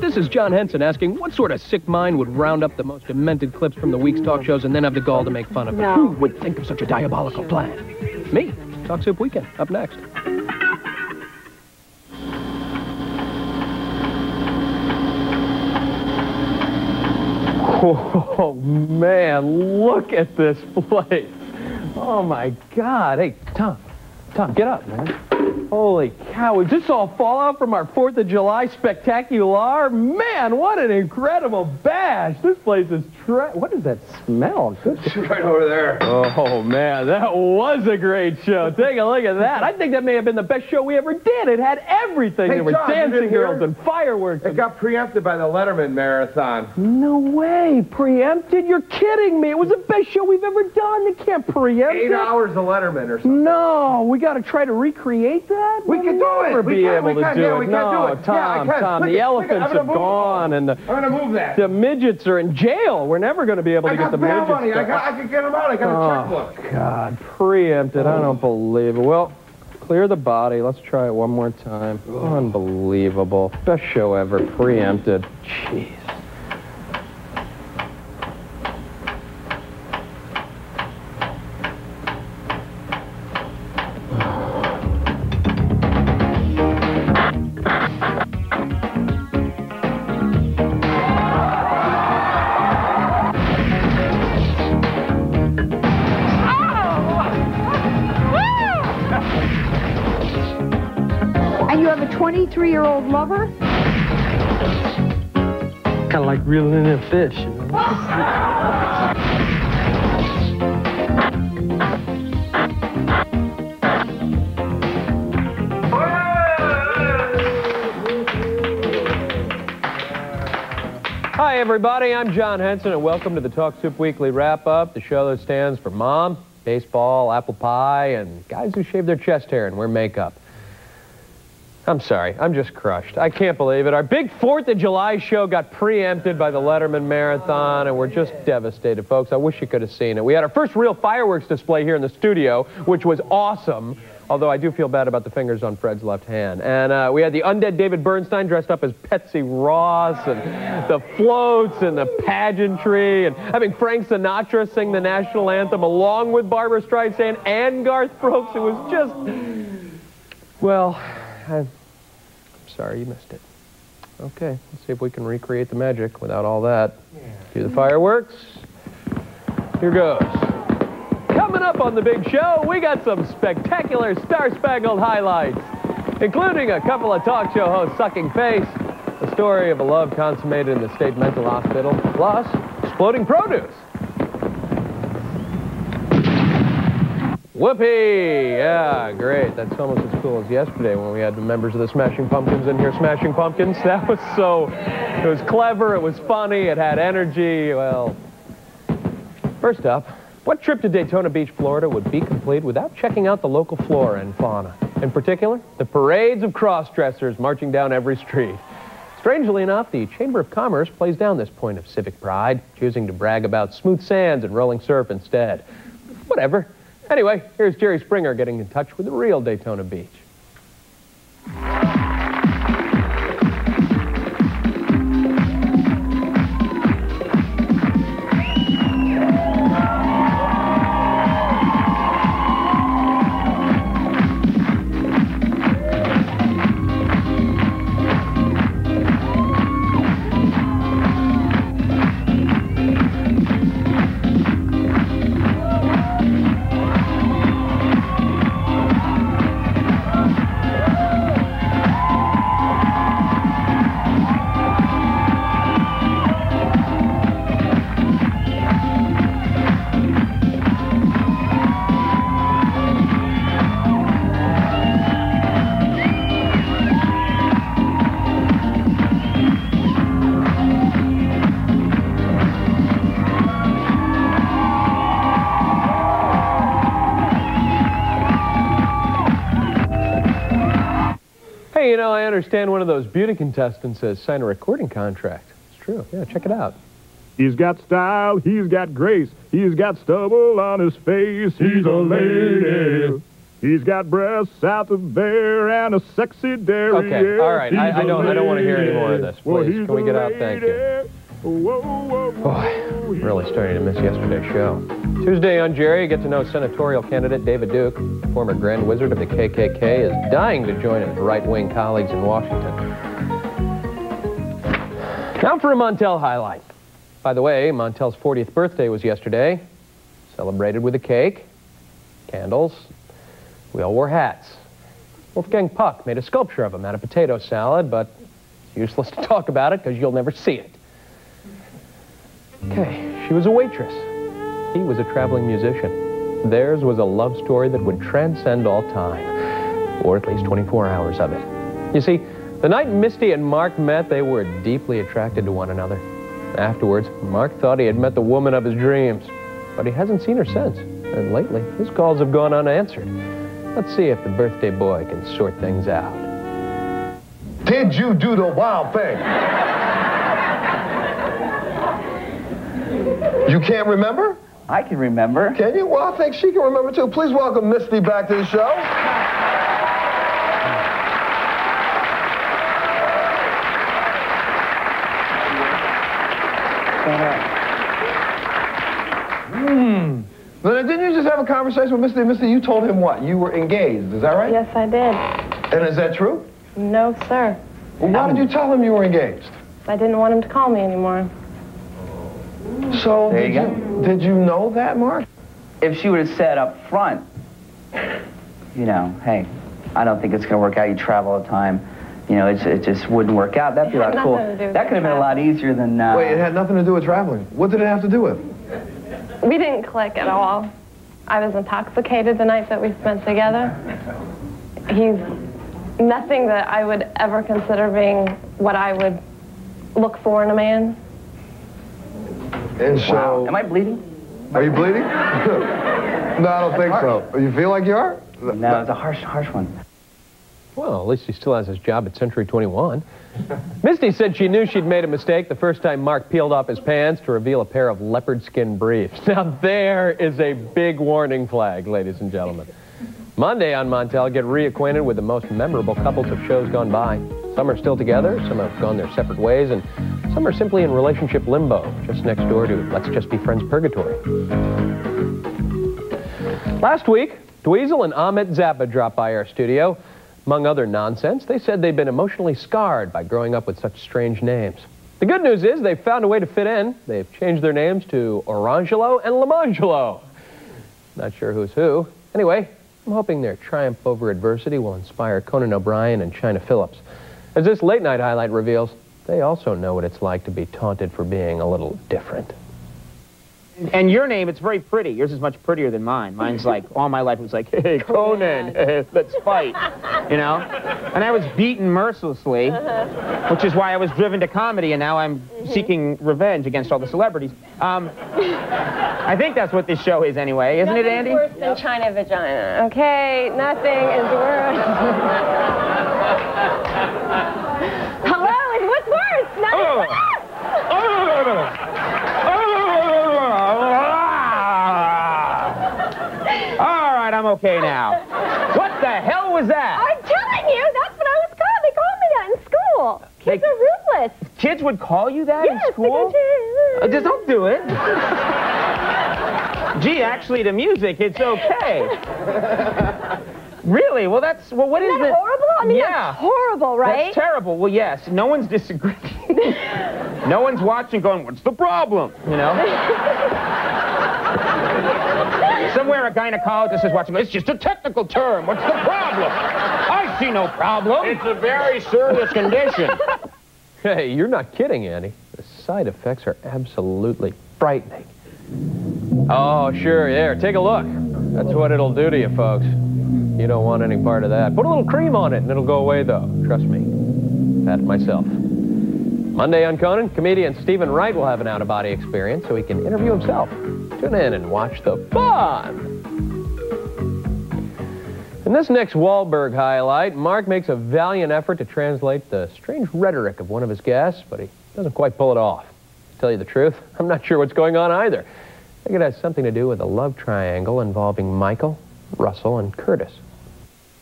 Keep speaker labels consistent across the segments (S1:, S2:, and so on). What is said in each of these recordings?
S1: This is John Henson asking what sort of sick mind would round up the most demented clips from the week's talk shows and then have the gall to make fun of it?
S2: No.
S1: Who would think of such a diabolical plan? Me. Talk Soup Weekend. Up next. Oh, man, look at this place. Oh, my God. Hey, Tom, Tom, get up, man. Holy cow, did this all fall out from our 4th of July spectacular? Man, what an incredible bash. This place is tre- What is that smell? Good.
S3: Right over there.
S1: Oh, man, that was a great show. Take a look at that. I think that may have been the best show we ever did. It had everything.
S3: Hey,
S1: there were
S3: John,
S1: dancing girls and fireworks.
S3: It
S1: and-
S3: got preempted by the Letterman Marathon.
S1: No way. Preempted? You're kidding me. It was the best show we've ever done. They can't preempt
S3: Eight
S1: it.
S3: hours of Letterman or something.
S1: No, we got to try to recreate that.
S3: We can do it.
S1: never
S3: We
S1: be
S3: can,
S1: able
S3: we
S1: to
S3: can,
S1: do
S3: yeah,
S1: it.
S3: we can
S1: no,
S3: do it.
S1: Tom,
S3: can.
S1: Tom,
S3: Look
S1: the elephants have gone, and the
S3: I'm gonna move that.
S1: the midgets are in jail. We're never going to be able to get the
S3: bail
S1: midgets.
S3: money. I got. I can get them out. I got a
S1: Oh
S3: checkbook.
S1: God, preempted. I don't believe it. Well, clear the body. Let's try it one more time. Unbelievable. Best show ever. Preempted. Jeez.
S2: 23-year-old lover?
S1: Kind of like reeling in a fish. You know? Hi, everybody. I'm John Henson, and welcome to the Talk Soup Weekly Wrap Up, the show that stands for mom, baseball, apple pie, and guys who shave their chest hair and wear makeup. I'm sorry, I'm just crushed. I can't believe it. Our big 4th of July show got preempted by the Letterman Marathon, and we're just devastated, folks. I wish you could have seen it. We had our first real fireworks display here in the studio, which was awesome, although I do feel bad about the fingers on Fred's left hand. And uh, we had the undead David Bernstein dressed up as Betsy Ross, and the floats, and the pageantry, and having Frank Sinatra sing the national anthem along with Barbra Streisand and Garth Brooks. It was just, well, I'm sorry you missed it. Okay, let's see if we can recreate the magic without all that. Do the fireworks. Here goes. Coming up on the big show, we got some spectacular star-spangled highlights, including a couple of talk show hosts sucking face, the story of a love consummated in the state mental hospital, plus exploding produce. Whoopee! Yeah, great. That's almost as cool as yesterday when we had the members of the Smashing Pumpkins in here smashing pumpkins. That was so, it was clever, it was funny, it had energy. Well, first up, what trip to Daytona Beach, Florida would be complete without checking out the local flora and fauna? In particular, the parades of cross-dressers marching down every street. Strangely enough, the Chamber of Commerce plays down this point of civic pride, choosing to brag about smooth sands and rolling surf instead. Whatever. Anyway, here's Jerry Springer getting in touch with the real Daytona Beach. Understand one of those beauty contestants has signed a recording contract. It's true. Yeah, check it out.
S4: He's got style, he's got grace, he's got stubble on his face, he's a lady. He's got breasts out of there and a sexy dairy.
S1: Okay, all right. I- I don't- I don't wanna hear any more of this. Please,
S4: he's
S1: can we get out? Thank you. Boy, really starting to miss yesterday's show. Tuesday on Jerry, you get to know senatorial candidate David Duke, former Grand Wizard of the KKK, is dying to join his right-wing colleagues in Washington. Now for a Montel highlight. By the way, Montel's 40th birthday was yesterday. Celebrated with a cake, candles. We all wore hats. Wolfgang Puck made a sculpture of him out of potato salad, but it's useless to talk about it because you'll never see it. Okay, she was a waitress. He was a traveling musician. Theirs was a love story that would transcend all time, or at least 24 hours of it. You see, the night Misty and Mark met, they were deeply attracted to one another. Afterwards, Mark thought he had met the woman of his dreams, but he hasn't seen her since. And lately, his calls have gone unanswered. Let's see if the birthday boy can sort things out.
S3: Did you do the wild thing? You can't remember?
S5: I can remember.
S3: Can you? Well, I think she can remember too. Please welcome Misty back to the show. Hmm. But didn't you just have a conversation with Misty? Misty, you told him what? You were engaged. Is that right?
S6: Yes, I did.
S3: And is that true?
S6: No, sir.
S3: Well, why did you tell him you were engaged?
S6: I didn't want him to call me anymore.
S3: So
S5: There
S3: did
S5: you
S3: you, did you know that, Mark?
S5: If she would have said up front, you know, hey, I don't think it's going to work out. You travel all the time. You know, it's, it just wouldn't work out. That'd be a lot cool.
S6: nothing to do with
S5: That could have been a lot easier than. Uh,
S3: Wait, it had nothing to do with traveling. What did it have to do with?
S6: We didn't click at all. I was intoxicated the night that we spent together. He's nothing that I would ever consider being what I would look for in a man.
S3: And so,
S5: Wow. Am I bleeding?
S3: are you bleeding? no, I don't think so. You feel like you are?
S5: No, it's a harsh, harsh one.
S1: Well, at least he still has his job at Century 21. Misty said she knew she'd made a mistake the first time Mark peeled off his pants to reveal a pair of leopard skin briefs. Now, there is a big warning flag, ladies and gentlemen. Monday on Montel, get reacquainted with the most memorable couples of shows gone by. Some are still together, some have gone their separate ways, and some are simply in relationship limbo, just next door to Let's Just Be Friends Purgatory. Last week, Dweezil and Ahmet Zappa dropped by our studio. Among other nonsense, they said they'd been emotionally scarred by growing up with such strange names. The good news is they've found a way to fit in. They've changed their names to Orangelo and Lamangelo. Not sure who's who. Anyway, I'm hoping their triumph over adversity will inspire Conan O'Brien and Chynna Phillips. As this late night highlight reveals, they also know what it's like to be taunted for being a little different.
S7: And your name, it's very pretty. Yours is much prettier than mine. Mine's like, all my life it was like, hey, Conan, let's fight, you know? And I was beaten mercilessly, which is why I was driven to comedy, and now I'm seeking revenge against all the celebrities. Um, I think that's what this show is anyway, isn't it, Andy?
S6: worse than China vagina. Okay, nothing is worse. Hello, is what's worse? Nothing.
S7: Oh. All right, I'm okay now. What the hell was that?
S6: I'm telling you, that's what I was called. They called me that in school. Kids
S7: They-
S6: are ruthless.
S7: Kids would call you that
S6: Yes,
S7: in school?
S6: they
S7: Uh, just don't do it. Gee, actually, to music, it's okay. really? Well, that's well. What is
S6: Isn't that
S7: it?
S6: horrible? I mean,
S7: yeah.
S6: that's horrible, right?
S7: That's terrible. Well, yes. No one's disagreeing. No one's watching, going, "What's the problem?" You know. Somewhere a gynecologist is watching. It's just a technical term. What's the problem? I see no problem. It's a very serious condition.
S1: Hey, you're not kidding, Annie. The side effects are absolutely frightening. Oh, sure, there. Take a look. That's what it'll do to you, folks. You don't want any part of that. Put a little cream on it, and it'll go away, though. Trust me. I've had it myself. Monday on Conan, comedian Steven Wright will have an out-of-body experience so he can interview himself. Tune in and watch the fun. In this next Walberg highlight, Mark makes a valiant effort to translate the strange rhetoric of one of his guests, but he doesn't quite pull it off. To tell you the truth, I'm not sure what's going on either. I think it has something to do with a love triangle involving Michael, Russell, and Curtis.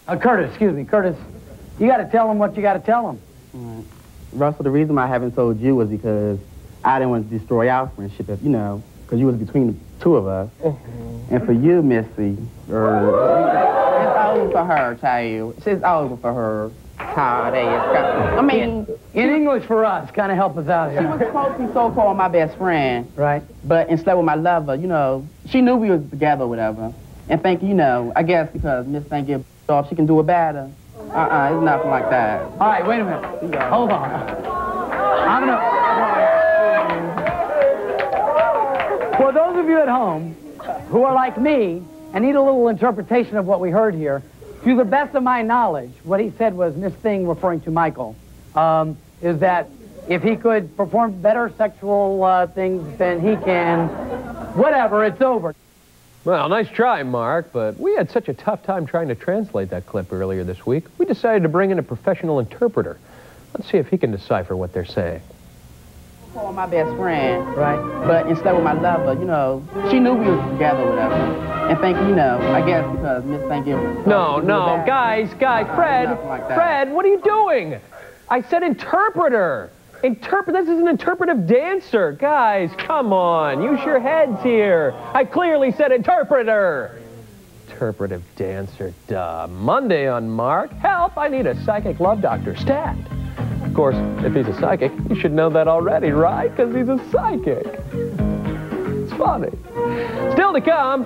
S8: Uh, Curtis, excuse me, Curtis. You got to tell him what you got to tell them.
S9: Russell, the reason why I haven't told you was because I didn't want to destroy our friendship, if, you know, because you was between the two of us. Mm-hmm. And for you, Missy, it's over for her, child. It's over for her. How they. I mean,
S8: In English for us, kind of help us out here.
S9: she was
S8: here.
S9: supposed to be so-called my best friend,
S8: Right.
S9: but instead with my lover, you know, she knew we was together or whatever. And think, you know, I guess because Miss Thank you off, she can do it better. Uh-uh, it's nothing like that.
S8: All right, wait a minute. Hold on. Gonna. For those of you at home who are like me and need a little interpretation of what we heard here, to the best of my knowledge, what he said was Miss Thing, referring to Michael, um, is that if he could perform better sexual uh, things than he can, whatever, it's over.
S1: Well, nice try, Mark, but we had such a tough time trying to translate that clip earlier this week. We decided to bring in a professional interpreter. Let's see if he can decipher what they're saying.
S9: Call my best friend,
S8: Right.
S9: but instead with my lover, you know, she knew we were together whatever. And think, you know, I guess because Miss Thank you.
S1: No, no, guys, guys, Fred,
S9: like.
S1: Fred, what are you doing? I said interpreter. Interpret. This is an interpretive dancer, guys. Come on, use your heads here. I clearly said interpreter. Interpretive dancer, duh. Monday on Mark. Help! I need a psychic love doctor. Stat. Of course, if he's a psychic, you should know that already, right? Because he's a psychic. It's funny. Still to come.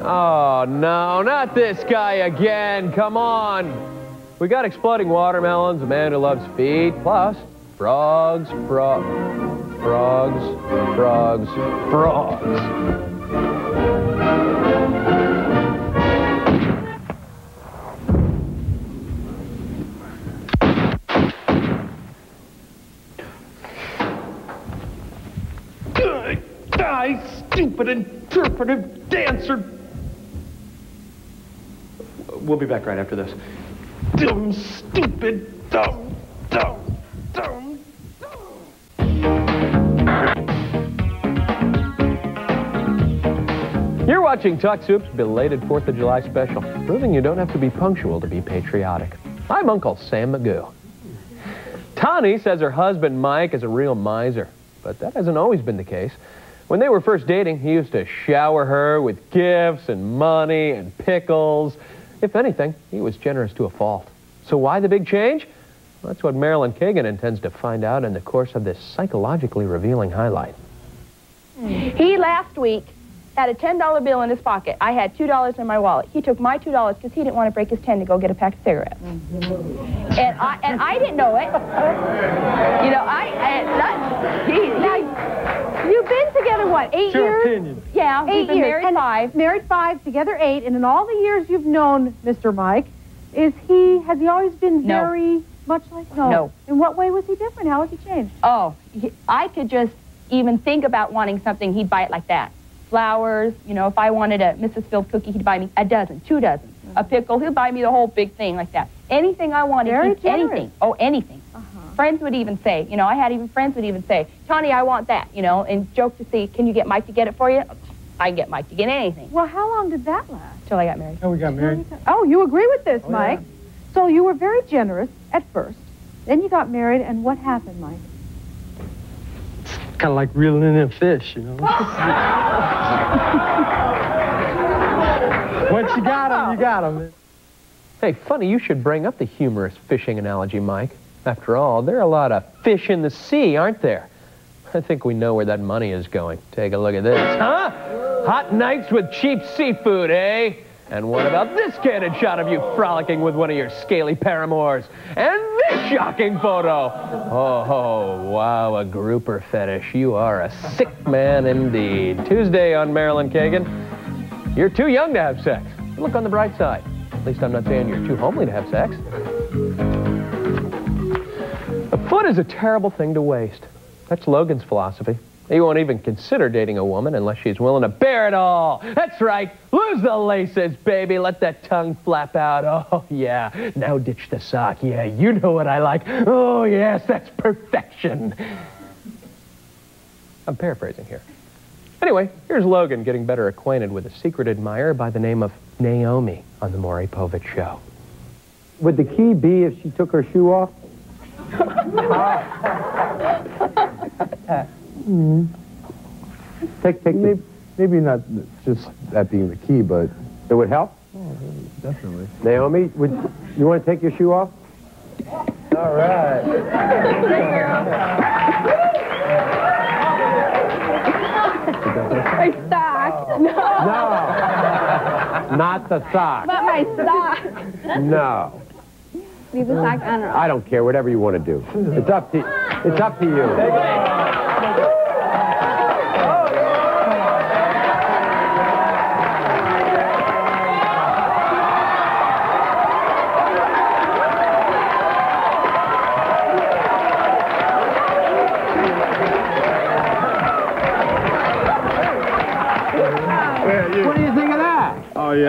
S1: Oh, no, not this guy again. Come on. We got exploding watermelons, a man who loves feet, plus frogs, frog, frogs, frogs, frogs. Die, stupid interpretive dancer. We'll be back right after this. Dumb, stupid, dumb, dumb, dumb. You're watching Talk Soup's belated 4th of July special, proving you don't have to be punctual to be patriotic. I'm Uncle Sam Magoo. Tani says her husband Mike is a real miser, but that hasn't always been the case. When they were first dating, he used to shower her with gifts and money and pickles. If anything, he was generous to a fault. So why the big change? Well, that's what Marilyn Kagan intends to find out in the course of this psychologically revealing highlight.
S10: He last week had a $10 bill in his pocket. I had $2 in my wallet. He took my $2 because he didn't want to break his 10 to go get a pack of cigarettes. And I and I didn't know it. You know, I, I not, he, now,
S2: You've been together, what, eight years?
S10: yeah, we've
S2: Eight
S10: been
S2: years.
S10: married
S2: and
S10: five.
S2: Married five, together eight. And in all the years you've known Mr. Mike, is he, has he always been
S10: No.
S2: very much like, no.
S10: No.
S2: In what way was he different? How has he changed?
S10: Oh, he, I could just even think about wanting something, he'd buy it like that. Flowers, you know, if I wanted a Mrs. Field cookie, he'd buy me a dozen, two dozen. A mm-hmm. pickle, He'd buy me the whole big thing like that. Anything I wanted,
S2: Very generous.
S10: anything. Oh, anything. Uh-huh. Friends would even say, you know, I had even friends would even say, Tony, I want that, you know, and joke to see, can you get Mike to get it for you? I can get Mike to get anything
S2: Well, how long did that last?
S10: till I got married.
S8: Oh, we got married.
S2: Oh, you agree with this, oh, Mike. So you were very generous at first. Then you got married, and what happened, Mike?
S8: Kind of like reeling in a fish, you know. Once you got him, you got him.
S1: Hey, funny you should bring up the humorous fishing analogy, Mike. After all, there are a lot of fish in the sea, aren't there? I think we know where that money is going. Take a look at this. Huh? Hot nights with cheap seafood, eh? And what about this candid shot of you frolicking with one of your scaly paramours? And this shocking photo. Oh, oh, wow, a grouper fetish. You are a sick man indeed. Tuesday on Marilyn Kagan. You're too young to have sex. Look on the bright side. At least I'm not saying you're too homely to have sex. A foot is a terrible thing to waste. That's Logan's philosophy. He won't even consider dating a woman unless she's willing to bear it all. That's right. Lose the laces, baby. Let that tongue flap out. Oh, yeah. Now ditch the sock. Yeah, you know what I like. Oh, yes, that's perfection. I'm paraphrasing here. Anyway, here's Logan getting better acquainted with a secret admirer by the name of Naomi on the Maury Povich Show.
S8: would the key be if she took her shoe off? Mm-hmm. Take, take
S11: Maybe, maybe not just that being the key, but
S8: It would help?
S11: Oh, definitely.
S8: Naomi, would you want to take your shoe off? All right.
S10: My sock. No.
S8: No. Not the sock.
S10: But my sock.
S8: No.
S10: Leave the sock on.
S8: I don't care. Whatever you want to do. It's up to it's up to you.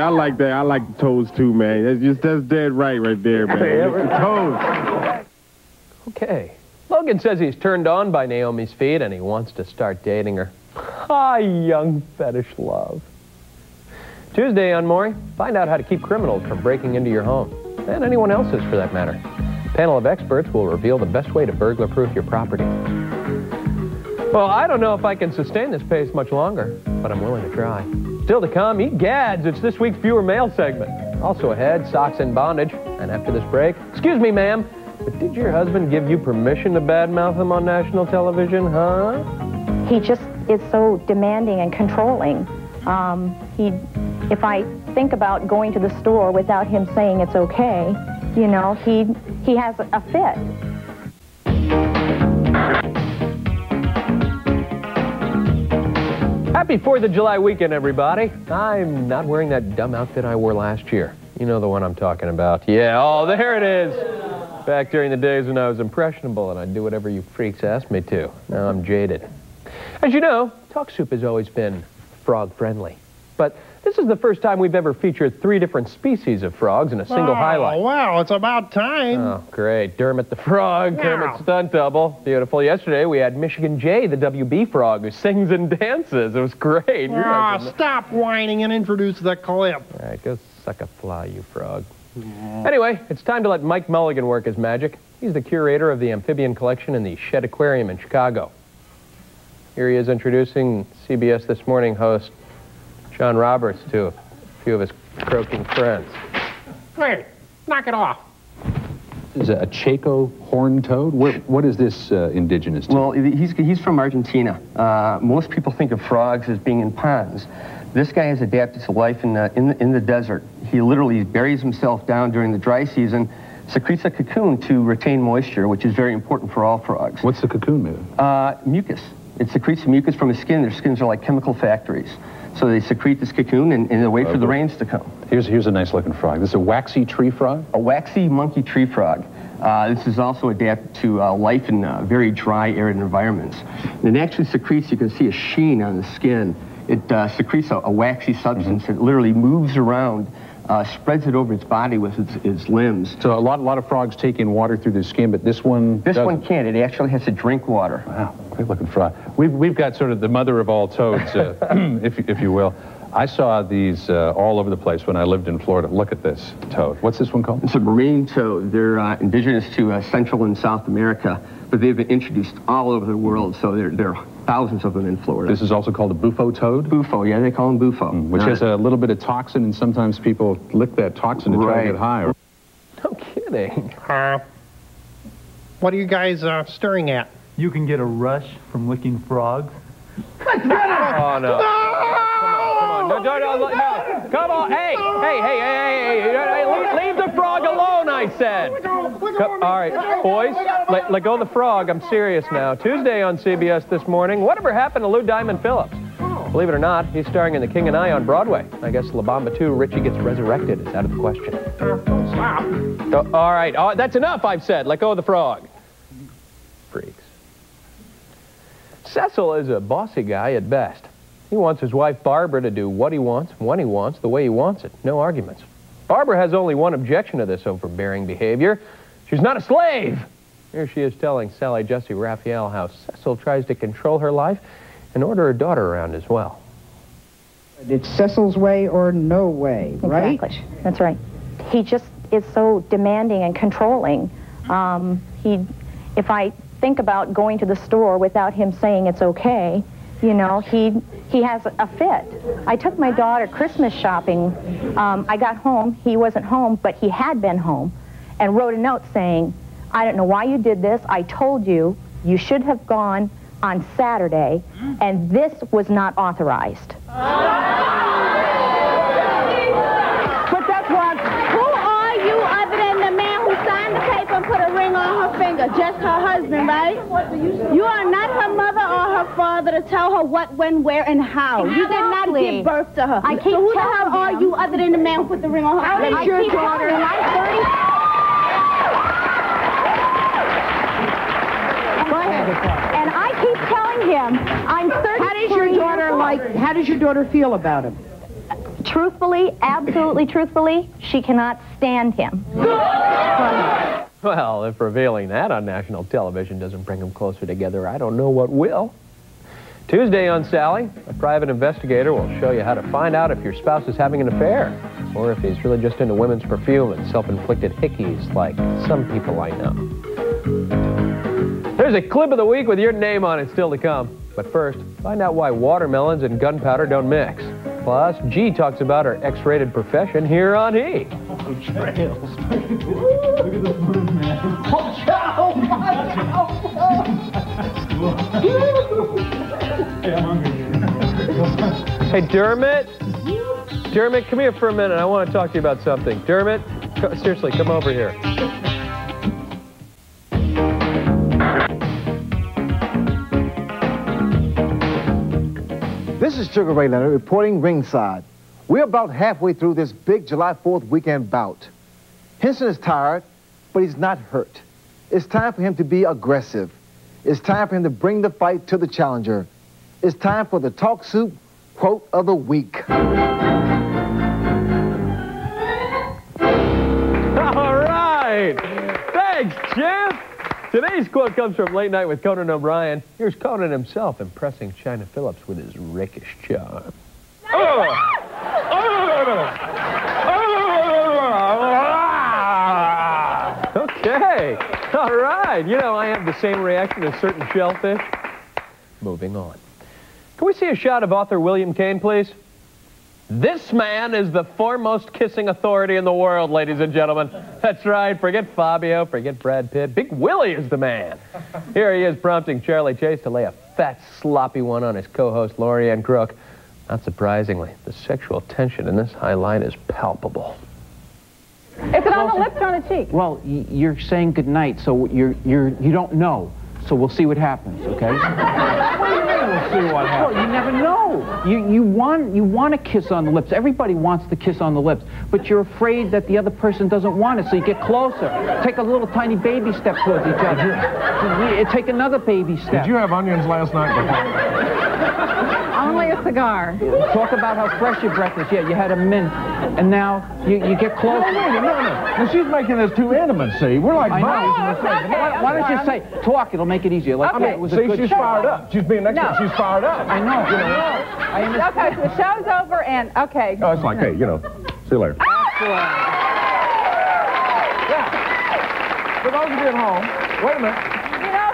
S11: I like that. I like the toes too, man. That's just that's dead right, right there, man. the toes.
S1: Okay. Logan says he's turned on by Naomi's feet and he wants to start dating her. Hi, young fetish love. Tuesday on Maury, find out how to keep criminals from breaking into your home, and anyone else's for that matter. A panel of experts will reveal the best way to burglar-proof your property. Well, I don't know if I can sustain this pace much longer, but I'm willing to try. Still to come, eat gads. It's this week's viewer mail segment. Also ahead, socks in bondage. And after this break, excuse me, ma'am, but did your husband give you permission to badmouth him on national television, huh?
S12: he just is so demanding and controlling. Um, he, if I think about going to the store without him saying it's okay, you know, he he has a fit.
S1: Happy 4th of July weekend, everybody. I'm not wearing that dumb outfit I wore last year. You know the one I'm talking about. Yeah, oh, there it is. Back during the days when I was impressionable and I'd do whatever you freaks asked me to. Now I'm jaded. As you know, Talk Soup has always been frog-friendly. But this is the first time we've ever featured three different species of frogs in a single
S13: oh,
S1: highlight.
S13: Oh, wow, it's about time.
S1: Oh, great. Dermot the frog, Kermit stunt double. Beautiful. Yesterday we had Michigan J, the WB frog, who sings and dances. It was great. Husband-
S13: ah, stop whining and introduce the clip.
S1: All right, go suck a fly, you frog. Anyway, it's time to let Mike Mulligan work his magic. He's the curator of the amphibian collection in the Shedd Aquarium in Chicago. Here he is introducing CBS This Morning host John Roberts to a few of his croaking friends.
S13: Hey, knock it off.
S14: Is it a Chaco horned toad? What, what is this uh, indigenous to?
S15: Well, he's, he's from Argentina. Uh, most people think of frogs as being in ponds. This guy has adapted to life in the, in the, in the desert. He literally buries himself down during the dry season, secretes a cocoon to retain moisture, which is very important for all frogs.
S14: What's the cocoon made of?
S15: Uh, mucus. It secretes mucus from his skin. Their skins are like chemical factories. So they secrete this cocoon and, and they wait for the rains to come.
S14: Here's, here's a nice looking frog. This is a waxy tree frog?
S15: A waxy monkey tree frog. Uh, this is also adapted to uh, life in uh, very dry, arid environments. And it actually secretes, you can see a sheen on the skin. It uh, secretes a, a waxy substance. It literally moves around, uh, spreads it over its body with its, its limbs.
S14: So a lot, a lot of frogs take in water through their skin, but this one
S15: This
S14: doesn't.
S15: one can't. It actually has to drink water.
S14: Wow, great looking frog. We've, we've got sort of the mother of all toads, uh, if, if you will. I saw these uh, all over the place when I lived in Florida. Look at this toad. What's this one called?
S15: It's a marine toad. They're uh, indigenous to uh, Central and South America, but they've been introduced all over the world, so there are thousands of them in Florida.
S14: This is also called a bufo toad?
S15: Bufo, yeah, they call them bufo.
S14: Which has a little bit of toxin, and sometimes people lick that toxin to try
S15: Right.
S14: to get high.
S1: No kidding.
S13: Uh, what are you guys uh, staring at?
S16: You can get a rush from licking frogs.
S1: Oh, no. Come on, no, no, no, no. Come on. Hey, hey, hey, hey, hey, hey, hey, leave, leave the frog alone, I said. All right, boys, let, let go of the frog. I'm serious now. Tuesday on CBS this morning. Whatever happened to Lou Diamond Phillips? Believe it or not, he's starring in The King and I on Broadway. I guess La Bamba 2, Richie gets resurrected is out of the question.
S13: Stop.
S1: Oh, all right, oh, that's enough, I've said. Let go of the frog. Freaks. Cecil is a bossy guy at best. He wants his wife Barbara to do what he wants, when he wants, the way he wants it. No arguments. Barbara has only one objection to this overbearing behavior. She's not a slave. Here she is telling Sally Jessy Raphael how Cecil tries to control her life and order her daughter around as well.
S17: It's Cecil's way or no way, right?
S12: Exactly. That's right. He just is so demanding and controlling. Um, he, if I think about going to the store without him saying it's okay, you know, he he has a fit. I took my daughter Christmas shopping. Um, I got home. He wasn't home, but he had been home, and wrote a note saying, "I don't know why you did this. I told you you should have gone on Saturday, and this was not authorized."
S17: But that's what. Who are you other than the man who signed the paper and put a ring on her finger? Just her husband, right? You are not her mother or her father to tell her what, when, where, and how. You did not give birth to her.
S12: I keep
S17: so who the
S12: telling
S17: hell are you other than the man who put the ring on her finger?
S12: I keep telling him I'm 30.
S8: Go ahead.
S12: And I keep telling him I'm 33
S8: How does your daughter like? How does your daughter feel about him?
S12: Truthfully, absolutely truthfully, she cannot stand him.
S1: Well, if revealing that on national television doesn't bring them closer together, I don't know what will. Tuesday on Sally, a private investigator will show you how to find out if your spouse is having an affair, or if he's really just into women's perfume and self-inflicted hickeys like some people I know. There's a clip of the week with your name on it still to come. But first, find out why watermelons and gunpowder don't mix. Plus, G talks about her X-rated profession here on E. Hey, Dermot. Dermot, come here for a minute. I want to talk to you about something. Dermot, seriously, come over here.
S18: Is Sugar Ray Leonard reporting ringside. We're about halfway through this big July 4th weekend bout. Henson is tired, but he's not hurt. It's time for him to be aggressive. It's time for him to bring the fight to the challenger. It's time for the Talk Soup quote of the week.
S1: Today's quote comes from Late Night with Conan O'Brien. Here's Conan himself impressing Chynna Phillips with his rakish charm. Okay. All right. You know, I have the same reaction as certain shellfish. Moving on. Can we see a shot of author William Cane, please? This man is the foremost kissing authority in the world, ladies and gentlemen. That's right. Forget Fabio, forget Brad Pitt. Big Willie is the man. Here he is prompting Charlie Chase to lay a fat, sloppy one on his co-host Lorianne Crook. Not surprisingly, the sexual tension in this highlight is palpable.
S2: Is it on the lips or on the cheek?
S7: Well, y- you're saying goodnight, so you're, you're, you don't know. So we'll see what happens, okay?
S3: What do you mean we'll see what happens?
S7: Well, you never know. You, you, want, you want to kiss on the lips. Everybody wants the kiss on the lips. But you're afraid that the other person doesn't want it, so you get closer. Take a little tiny baby step towards each other. You- Take another baby step.
S3: Did you have onions last night?
S2: Only a cigar.
S7: Talk about how fresh your breath is. Yeah, you had a mint, and now you, you get close.
S3: No, wait a minute, no, no. Now, she's making this too intimate, see? We're like
S7: I know.
S3: buddies. in.
S7: Why, why don't you say, talk, it'll make it easier. Like,
S3: I mean,
S7: it was a
S3: see,
S7: good
S3: she's
S7: show.
S3: fired up. She's being next
S2: No.
S3: to she's fired up.
S7: I know.
S3: You know?
S7: I understand.
S2: Okay, so the show's over and, okay.
S3: Oh, it's like, hey, you know, see you later. Ah! For those of you at home, wait a minute.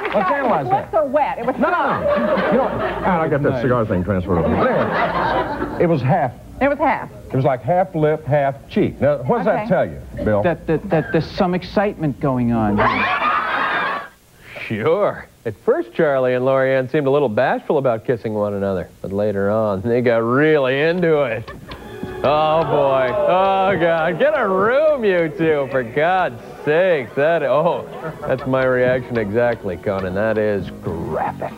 S2: You know, the
S3: Let's
S2: shot-
S3: analyze
S2: the lips are wet. It was
S3: No, no, no. You know, and I got that cigar thing transferred over. But anyway, it was half.
S2: It was half.
S3: It was like half lip, half cheek. Now, what does
S2: Okay.
S3: that tell you, Bill?
S7: That, that, that there's some excitement going on.
S1: Sure. At first, Charlie and Lorianne seemed a little bashful about kissing one another, but later on, they got really into it. Oh boy. Oh God. Get a room, you two, for God's sakes. That oh, that's my reaction exactly, Conan. That is graphic.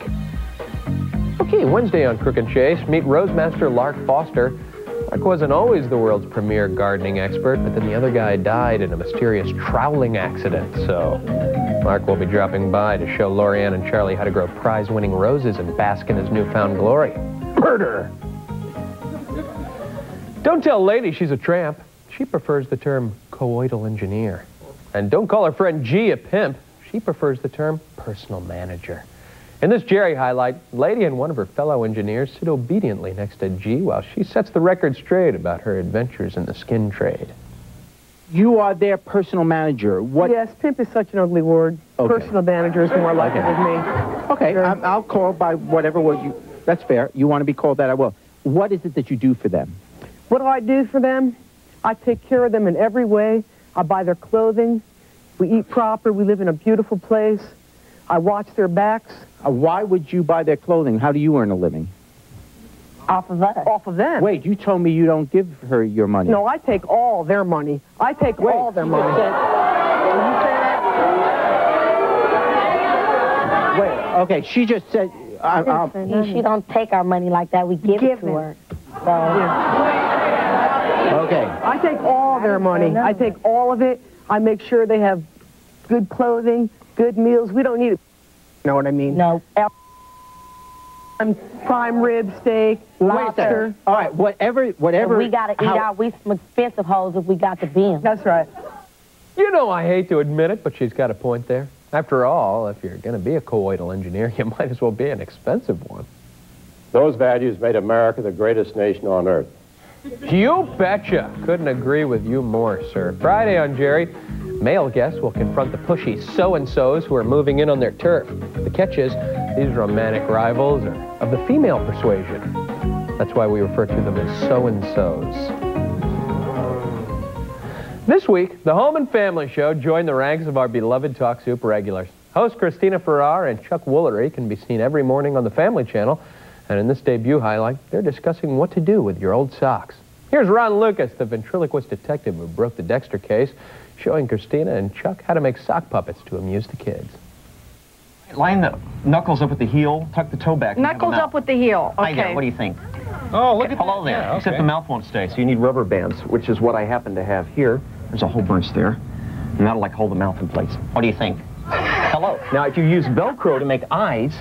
S1: Okay, Wednesday on Crook and Chase, meet Rosemaster Lark Foster. Lark wasn't always the world's premier gardening expert, but then the other guy died in a mysterious troweling accident, so Lark will be dropping by to show Lorianne and Charlie how to grow prize-winning roses and bask in his newfound glory. Murder! Don't tell Lady she's a tramp. She prefers the term coital engineer. And don't call her friend G a pimp. She prefers the term personal manager. In this Jerry highlight, Lady and one of her fellow engineers sit obediently next to G while she sets the record straight about her adventures in the skin trade.
S7: you are their personal manager. What?
S19: Yes, pimp is such an ugly word.
S7: Okay.
S19: Personal manager is more like it with me.
S7: Okay, I'm, I'll call by whatever word you. That's fair. You want to be called that, I will. What is it that you do for them?
S19: What do I do for them? I take care of them in every way. I buy their clothing. We eat proper. We live in a beautiful place. I watch their backs.
S7: Uh, why would you buy their clothing? How do you earn a living?
S19: Off of us. Off of them.
S7: Wait, you told me you don't give her your money.
S19: No, I take all their money. I take all their money.
S7: Wait, okay, she just said. I, I,
S20: Listen, she don't take our money like that. We give, it to her. So,
S7: okay.
S19: I take all their money. I take all of it. I make sure they have good clothing, good meals. We don't need it. You know what I mean?
S20: No.
S19: Prime rib steak, lobster.
S7: All right, whatever, whatever.
S20: we gotta eat
S1: how-
S20: out. We some expensive hoes if we got the bin.
S19: That's right.
S1: You know, I hate to admit it, but she's got a point there. After all, if you're going to be a colloidal engineer, you might as well be an expensive one.
S21: Those values made America the greatest nation on earth.
S1: You betcha. Couldn't agree with you more, sir. Friday on Jerry, male guests will confront the pushy so-and-sos who are moving in on their turf. The catch is, these romantic rivals are of the female persuasion. That's why we refer to them as so-and-sos. This week, the Home and Family Show joined the ranks of our beloved Talk Soup regulars. Host Cristina Ferrare and Chuck Woolery can be seen every morning on the Family Channel, and in this debut highlight, they're discussing what to do with your old socks. Here's Ron Lucas, the ventriloquist detective who broke the Dexter case, showing Cristina and Chuck how to make sock puppets to amuse the kids.
S22: Line the knuckles up with the heel, tuck the toe back. and
S23: Knuckles up with the heel.
S22: Hi there,
S23: Okay.
S22: what do you think?
S21: Oh, look at
S22: Hello there.
S21: Yeah,
S22: Except the mouth won't stay, so you need rubber bands, which is what I happen to have here. There's a whole bunch there. And that'll like hold the mouth in place. What do you think? Hello. Now, if you use Velcro to make eyes,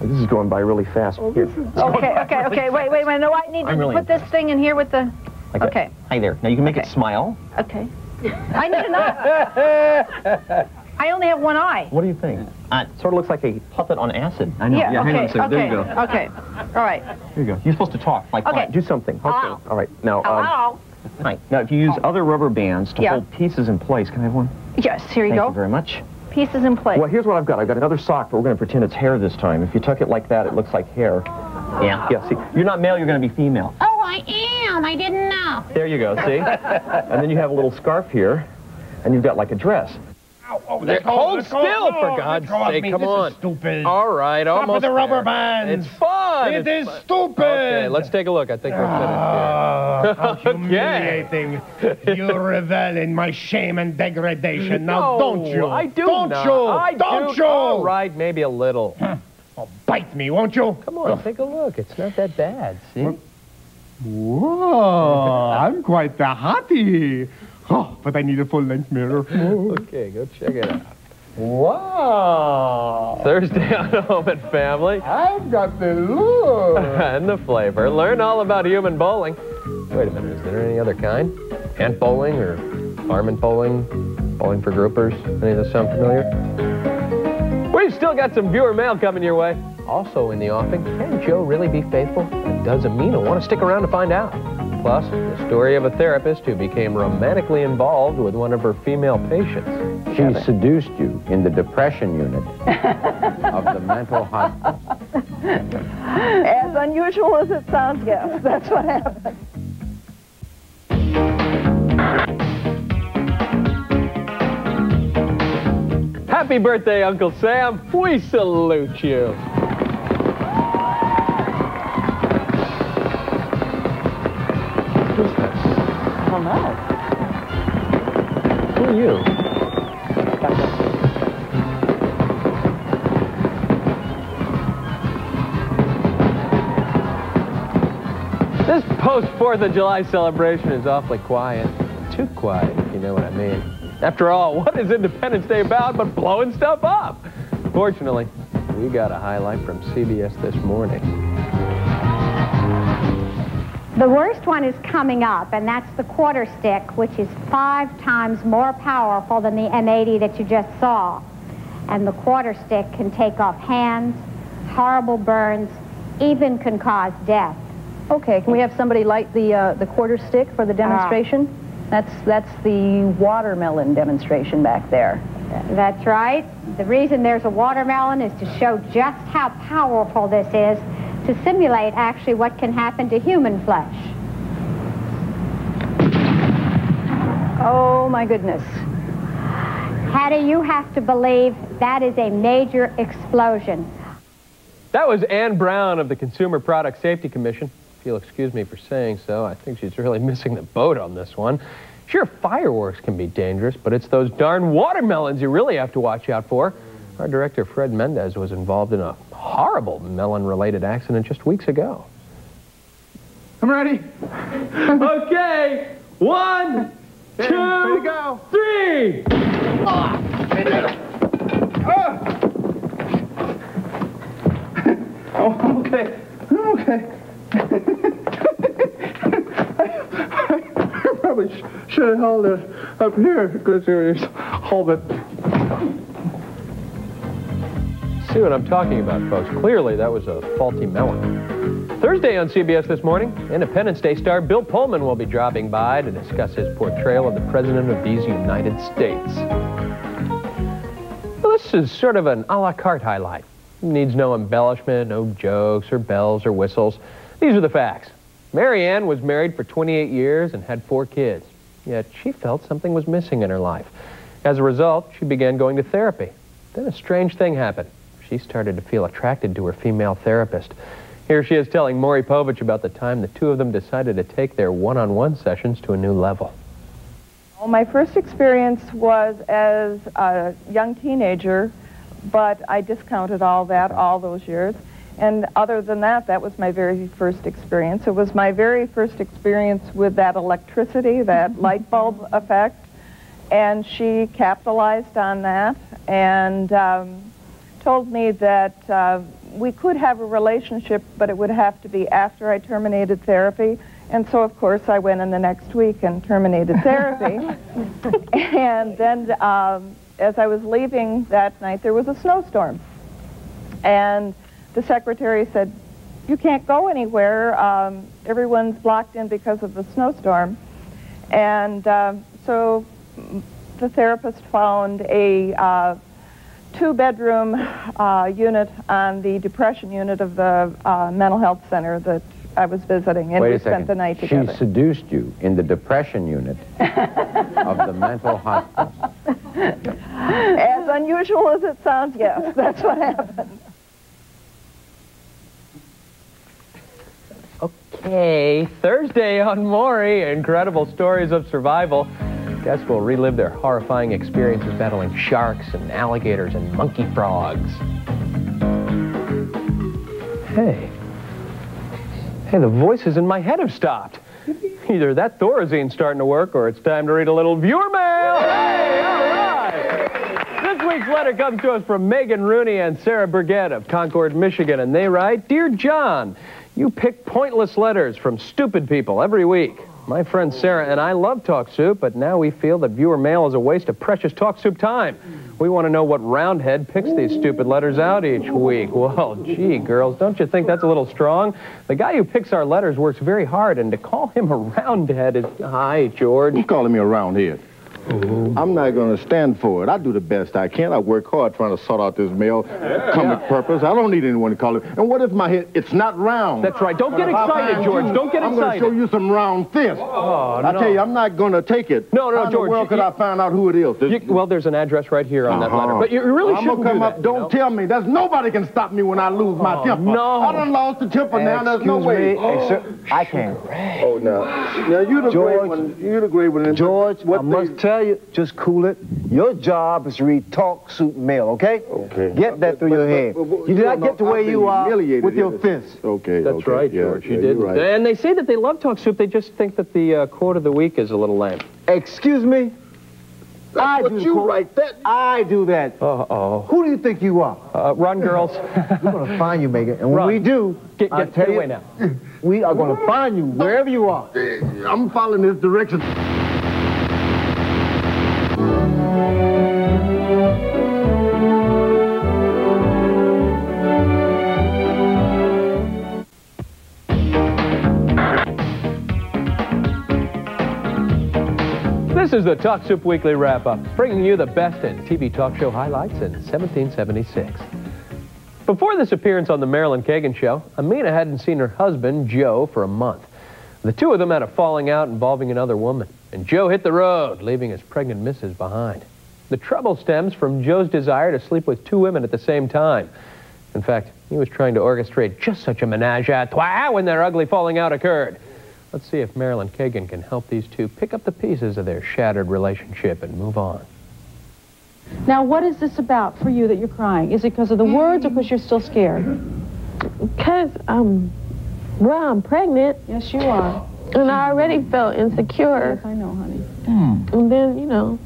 S22: this is going by really fast. Here.
S23: Okay, okay, okay. Wait, wait, wait. No, I need to
S22: I'm really
S23: put this thing in here with the.
S22: Like that.
S23: Okay,
S22: Hi there. Now you can make it smile.
S23: okay. I need enough. I only have one eye.
S22: What do you think? Uh, it sort of looks like a puppet on acid. I know.
S23: Yeah,
S22: hang on a
S23: okay.
S22: There you
S23: okay,
S22: go.
S23: okay. All right.
S22: Here you go. You're supposed to talk. Like,
S23: Okay.
S22: quiet. do something.
S23: Hello.
S22: All right. Now, um,
S23: Hello.
S22: hi. Now, if you use other rubber bands to
S23: Yeah.
S22: hold pieces in place, can I have one?
S23: Yes, here you
S22: Thank
S23: go.
S22: Thank you very much.
S23: Pieces in place.
S22: Well, here's what I've got. I've got another sock, but we're going to pretend it's hair this time. If you tuck it like that, it looks like hair. Yeah. Yeah, see, you're not male, you're going to be female.
S23: Oh, I am. I didn't know.
S22: There you go, see? and then you have a little scarf here, and you've got like a dress.
S13: Oh,
S1: There- Hold still, for God's sake. Come on.
S13: stupid.
S1: All right,
S13: Stop
S1: almost
S13: with the rubber
S1: there.
S13: bands.
S1: It's fun.
S13: It
S1: it's
S13: is
S1: fun.
S13: stupid.
S1: Okay, let's take a look. I think we're
S13: Ah,
S1: finished
S13: how
S1: here. okay.
S13: humiliating. you revel in my shame and degradation. Now,
S1: No,
S13: don't you?
S1: I do
S13: Don't
S1: not.
S13: you?
S1: I
S13: don't
S1: do.
S13: you?
S1: All right, maybe a little.
S13: Oh, bite me, won't you?
S1: Come on, take a look. It's not that bad. See?
S13: Whoa, I'm quite the hottie. Oh, but I need a full-length mirror.
S1: okay, go check it out.
S13: Wow.
S1: Thursday on Home and Family.
S13: I've got the look.
S1: and the flavor. Learn all about human bowling. Wait a minute, is there any other kind? Ant bowling or varmint bowling? Bowling for groupers? Any of this sound familiar? We've still got some viewer mail coming your way. Also in the offing, can Joe really be faithful? And does Amina want to stick around to find out? Plus, the story of a therapist who became romantically involved with one of her female patients.
S24: She seduced you in the depression unit of the mental hospital.
S23: As unusual as it sounds, yes. That's what happened.
S1: Happy birthday, Uncle Sam. We salute you.
S23: I don't know.
S1: Who are you? This post 4th of July celebration is awfully quiet. Too quiet, if you know what I mean. After all, what is Independence Day about but blowing stuff up? Fortunately, we got a highlight from CBS this morning.
S25: The worst one is coming up, and that's the quarter stick, which is five times more powerful than the M80 that you just saw. And the quarter stick can take off hands, horrible burns, even can cause death.
S23: Okay, can we have somebody light the uh, the quarter stick for the demonstration?
S26: That's, that's the watermelon demonstration back there.
S25: That's right. The reason there's a watermelon is to show just how powerful this is to simulate actually what can happen to human flesh.
S26: Oh, my goodness.
S25: Hattie, you have to believe that is a major explosion.
S1: That was Ann Brown of the Consumer Product Safety Commission. If you'll excuse me for saying so, I think she's really missing the boat on this one. Sure, fireworks can be dangerous, but it's those darn watermelons you really have to watch out for. Our director, Fred Mendez, was involved in a horrible melon-related accident just weeks ago.
S3: I'm ready.
S1: okay, one, two,
S3: go.
S1: three.
S3: Oh, ah. I'm okay. I'm okay. I probably sh should have held it up here because there is hold
S1: See what I'm talking about, folks. Clearly, that was a faulty melon. Thursday on CBS This Morning, Independence Day star Bill Pullman will be dropping by to discuss his portrayal of the President of these United States. Well, this is sort of an a la carte highlight. Needs no embellishment, no jokes or bells or whistles. These are the facts. Mary Ann was married for 28 years and had four kids. Yet she felt something was missing in her life. As a result, she began going to therapy. Then a strange thing happened. She started to feel attracted to her female therapist. Here she is telling Maury Povich about the time the two of them decided to take their one-on-one sessions to a new level.
S23: Well, my first experience was as a young teenager, but I discounted all that all those years. And other than that, that was my very first experience. It was my very first experience with that electricity, that light bulb effect. And she capitalized on that and um, told me that uh, we could have a relationship, but it would have to be after I terminated therapy. And so, of course, I went in the next week and terminated therapy. and then, um, as I was leaving that night, there was a snowstorm. And the secretary said, you can't go anywhere. Um, everyone's blocked in because of the snowstorm. And um, so the therapist found a uh, two-bedroom uh, unit on the depression unit of the uh, mental health center that I was visiting, and
S24: Wait
S23: we
S24: a second.
S23: spent the night
S24: she
S23: together.
S24: seduced you in the depression unit of the mental hospital.
S23: as unusual as it sounds, yes, that's what happened.
S1: Okay, Thursday on Maury, incredible stories of survival. Guests will relive their horrifying experiences battling sharks and alligators and monkey frogs. Hey. Hey, the voices in my head have stopped. Either that Thorazine's starting to work or it's time to read a little viewer mail. Hey, all right. This week's letter comes to us from Megan Rooney and Sarah Burgett of Concord, Michigan, and they write, Dear John, you pick pointless letters from stupid people every week. My friend Sarah and I love Talk Soup, but now we feel that viewer mail is a waste of precious Talk Soup time. We want to know what roundhead picks these stupid letters out each week. Well, gee, girls, don't you think that's a little strong? The guy who picks our letters works very hard, and to call him a roundhead is... Hi, George.
S27: You calling me a roundhead? I'm not going to stand for it. I do the best I can. I work hard trying to sort out this mail, come with purpose. I don't need anyone to call it. And what if my head, it's not round?
S1: That's right. Don't get excited, George.
S27: you,
S1: Don't get excited.
S27: I'm going to show you some round fists.
S1: Oh,
S27: I
S1: no.
S27: tell you, I'm not going to take it.
S1: No, no,
S27: How in
S1: George,
S27: the world could
S1: you-
S27: I find out who it is? This-
S1: You- well, there's an address right here on that letter.
S27: Uh-huh.
S1: But you really
S27: I'm
S1: shouldn't
S27: gonna come
S1: do
S27: up.
S1: that.
S27: Don't tell me. There's nobody can stop me when I lose my
S1: Oh,
S27: temper.
S1: no.
S27: I done lost the temper now. There's no way.
S18: me. Hey, sir, I can't.
S27: Oh, no. Now, you the
S18: George,
S27: great one. You the great one.
S18: George,
S27: What
S18: I must
S27: they-
S18: tell you, just cool it. Your job is to read talk soup mail, okay?
S27: Okay.
S18: Get that through your head. You did not get to where you are with your
S27: here.
S18: fist.
S27: Okay,
S1: That's
S27: okay,
S1: right,
S27: yeah,
S1: George.
S27: yeah,
S1: you
S27: you're
S1: did.
S27: right.
S1: And they say that they love Talk Soup. They just think that the uh, quote of the week is a little lame.
S18: Excuse me? I
S27: what
S18: do the
S27: you
S18: quote.
S27: write. That
S18: I do that.
S1: Uh-oh.
S18: Who do you think you are?
S1: Uh, run, girls.
S18: We're going to find you, Megan. And when
S1: Run.
S18: we do,
S1: Get-
S18: I'll
S1: get-
S18: tell
S1: get
S18: you,
S1: away now.
S18: we are going to find you wherever you are.
S27: I'm following this direction.
S1: Is the Talk Soup Weekly Wrap-Up, bringing you the best in TV talk show highlights in 1776. Before this appearance on the Marilyn Kagan Show, Amina hadn't seen her husband, Joe, for a month. The two of them had a falling out involving another woman, and Joe hit the road, leaving his pregnant missus behind. The trouble stems from Joe's desire to sleep with two women at the same time. In fact, he was trying to orchestrate just such a menage a trois when their ugly falling out occurred. Let's see if Marilyn Kagan can help these two pick up the pieces of their shattered relationship and move on.
S2: Now, what is this about for you that you're crying? Is it because of the words or because you're still scared?
S28: Because, um, well, I'm pregnant.
S2: Yes, you are.
S28: And I already felt insecure.
S2: Yes, I know, honey.
S28: And then, you know,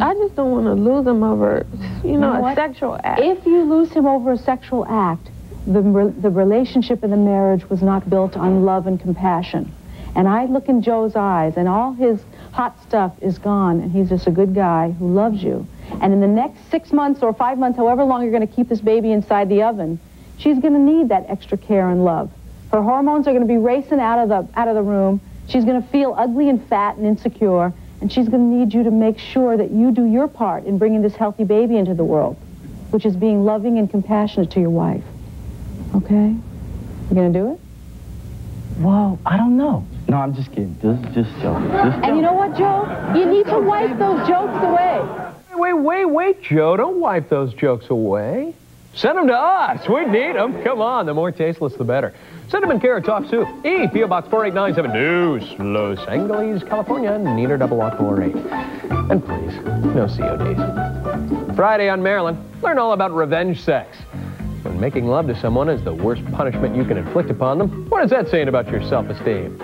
S28: I just don't want to lose him over, you know, a sexual act.
S2: If you lose him over a sexual act, the, re- the relationship and the marriage was not built on love and compassion. And I look in Joe's eyes, and all his hot stuff is gone, and he's just a good guy who loves you. And in the next six months or five months, however long you're going to keep this baby inside the oven, she's going to need that extra care and love. Her hormones are going to be racing out of the out of the room. She's going to feel ugly and fat and insecure, and she's going to need you to make sure that you do your part in bringing this healthy baby into the world, which is being loving and compassionate to your wife. Okay? You going to do it?
S29: Well, I don't know. No, I'm just kidding. This is just joking. Just
S2: And you know what, Joe? You need to wipe those jokes away.
S1: Wait, wait, wait, Joe. Don't wipe those jokes away. Send them to us. We need them. Come on. The more tasteless, the better. Send them in care of Talk Soup. E, P.O. Box 4897 News, Los Angeles, California, Neener double one four eight. And please, no CODs. Friday on Marilyn, learn all about revenge sex. When making love to someone is the worst punishment you can inflict upon them, what is that saying about your self-esteem?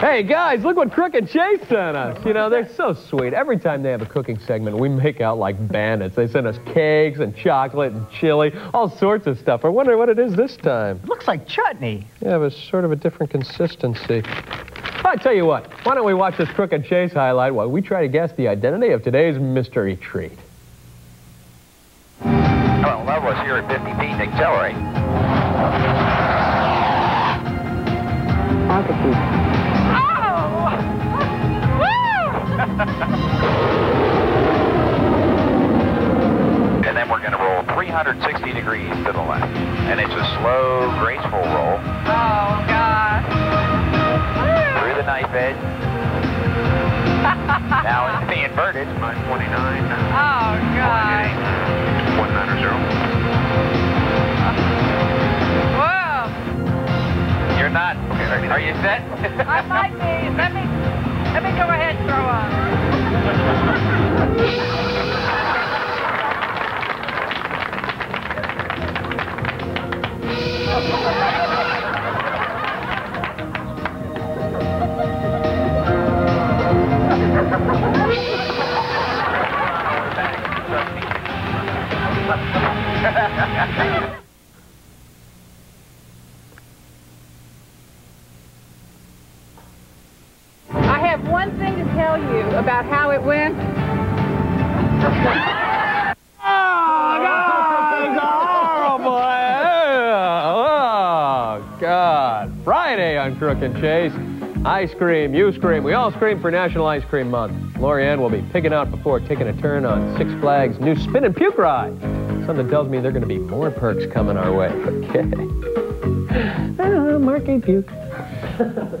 S1: Hey guys, look what Crook and Chase sent us. You know, they're so sweet. Every time they have a cooking segment, we make out like bandits. They send us cakes and chocolate and chili, all sorts of stuff. I wonder what it is this time.
S7: Looks like chutney.
S1: Yeah, but it's sort of a different consistency. I tell you what, why don't we watch this Crook and Chase highlight while we try to guess the identity of today's mystery treat.
S30: Hello, Loveless here at 50 feet and accelerate. Oh! and then we're going to roll 360 degrees to the Are you set?
S31: I might be. Let me, let me go ahead and throw up. I
S1: and Chase. I scream, you scream, we all scream for National Ice Cream Month. Lorianne will be picking out before taking a turn on Six Flags' new Spin and Puke ride. Something tells me there are going to be more perks coming our way. Okay. Ah, Mark ate puke.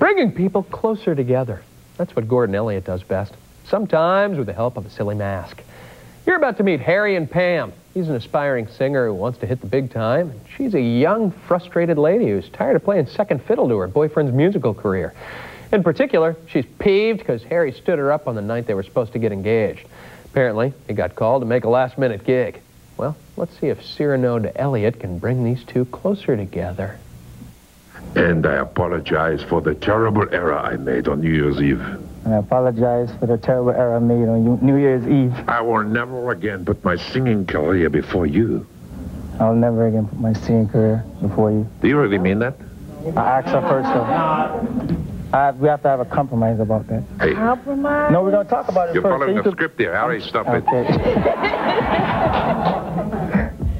S1: Bringing people closer together. That's what Gordon Elliott does best. Sometimes with the help of a silly mask. You're about to meet Harry and Pam. He's an aspiring singer who wants to hit the big time. And she's a young, frustrated lady who's tired of playing second fiddle to her boyfriend's musical career. In particular, she's peeved because Harry stood her up on the night they were supposed to get engaged. Apparently, he got called to make a last-minute gig. Well, let's see if Cyrano de Elliott can bring these two closer together.
S32: And I apologize for the terrible error I made on New Year's Eve.
S29: And I apologize for the terrible error I made on New Year's Eve.
S32: I will never again put my singing career before you.
S29: I'll never again put my singing career before you.
S32: Do you really mean that?
S29: I asked her first, though. I, we have to have a compromise about that.
S32: Hey,
S31: Compromise?
S29: No, we're going to talk about it
S32: you're
S29: first.
S32: following
S29: so you
S32: the
S29: could-
S32: script here. Harry, stop it.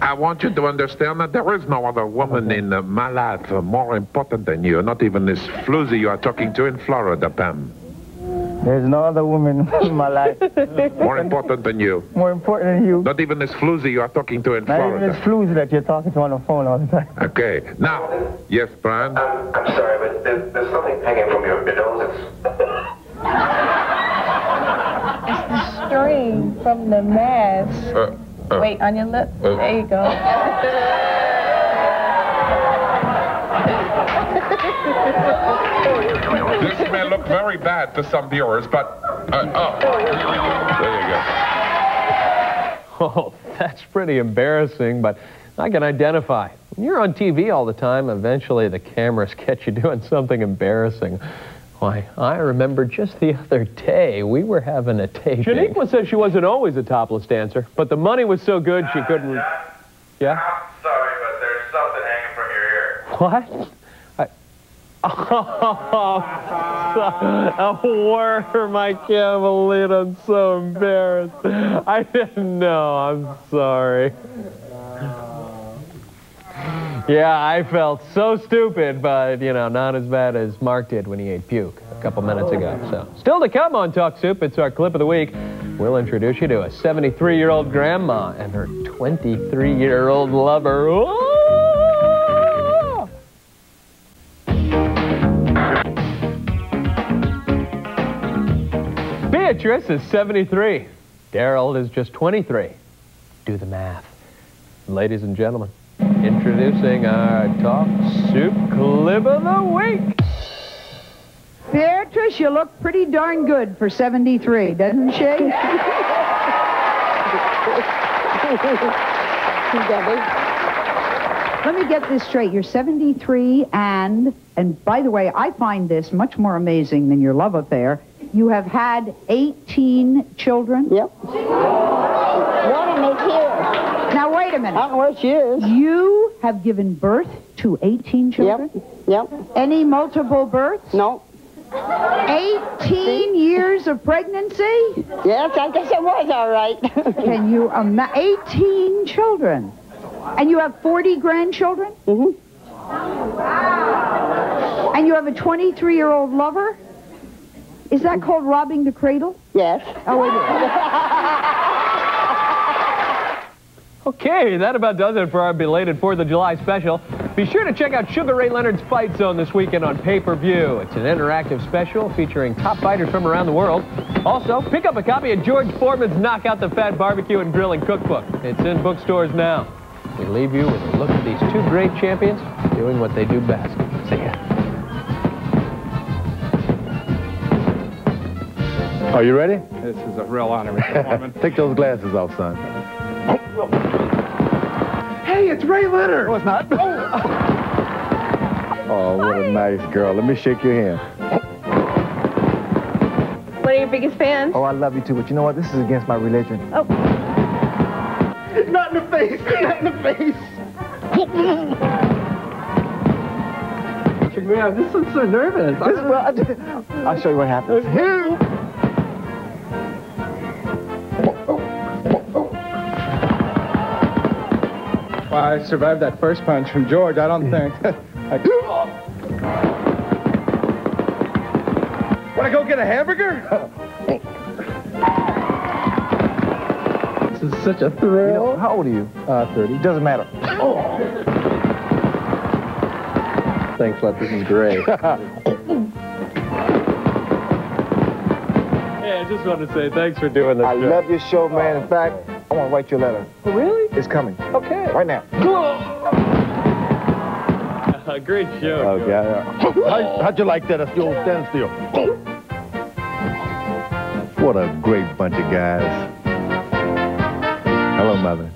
S32: I want you to understand that there is no other woman in uh, my life uh, more important than you. Not even this floozy you are talking to in Florida, Pam.
S29: There's no other woman in my life
S32: More important than you.
S29: more important than you.
S32: Not even this floozy you are talking to in
S29: Not even
S32: Florida.
S29: this floozy that you're talking to on the phone all the time.
S32: Okay. Now, yes, Brian?
S33: I'm sorry, but there's, there's something hanging from your nose.
S28: It's the string from the mask.
S32: Uh, uh,
S28: Wait, on your lip.
S32: uh.
S28: there you go.
S32: This may look very bad to some viewers, but, uh, oh, there you go.
S1: Oh, that's pretty embarrassing, but I can identify. When you're on TV all the time, eventually the cameras catch you doing something embarrassing. Why, I remember just the other day we were having a taping. Shaniqua says she wasn't always a topless dancer, but the money was so good she couldn't. Yeah?
S33: I'm Sorry, but there's something hanging from your ear.
S1: What? Oh, a worm. I can't believe. I'm so embarrassed. I didn't know. I'm sorry. Yeah, I felt so stupid, but, you know, not as bad as Mark did when he ate puke a couple minutes ago. So, still to come on Talk Soup, it's our clip of the week. We'll introduce you to a 73-year-old grandma and her 23-year-old lover. Whoa! Beatrice is 73. Daryl is just 23. Do the math. Ladies and gentlemen, introducing our top Soup Clip of the Week.
S34: Beatrice, you look pretty darn good for 73, doesn't she? Let me get this straight. You're 73 and, and by the way, I find this much more amazing than your love affair. You have had 18 children? Yep.
S20: One of them is here.
S34: Now, wait a minute.
S20: I don't know where she is.
S34: You have given birth to 18 children?
S20: Yep. yep.
S34: Any multiple births?
S20: No.
S34: 18 years of pregnancy?
S20: Yes, I guess it was all right.
S34: Can you imagine? 18 children. And you have 40 grandchildren? Mm-hmm. And you have a 23-year-old lover? Is that called robbing the cradle?
S20: Yes.
S34: Oh, it
S1: Okay, that about does it for our belated 4th of July special. Be sure to check out Sugar Ray Leonard's Fight Zone this weekend on pay-per-view. It's an interactive special featuring top fighters from around the world. Also, pick up a copy of George Foreman's Knock Out the Fat Barbecue and Grilling Cookbook. It's in bookstores now. We leave you with a look at these two great champions doing what they do best. See ya.
S27: Are you ready?
S3: This is a real honor, Mr. Foreman.
S27: Take those glasses off, son.
S3: hey, it's Ray Leonard.
S27: No, it's not. Oh, oh what a nice girl. Let me shake your hand.
S28: One of your biggest fans?
S18: Oh, I love you too, but you know what? This is against my religion.
S28: Oh.
S3: Not in the face. Not in the face. Man, this is so nervous.
S18: This, well, I'll show you what happens.
S3: Well, I survived that first punch from George. I don't think. I... Want to go get a hamburger? this is such a thrill.
S18: You know, how old are you?
S3: Uh, 30.
S18: Doesn't matter.
S3: Thanks, Let. This is great.
S1: Hey, I just want to say thanks for doing this.
S18: I
S1: show.
S18: love your show, man. In fact, I want to write you a letter.
S1: Really?
S18: It's coming.
S1: Okay.
S18: Right now.
S1: Uh, great show.
S27: Okay. yeah. How, how'd you like that? That's the old standstill. What a great bunch of guys. Hello, Mother.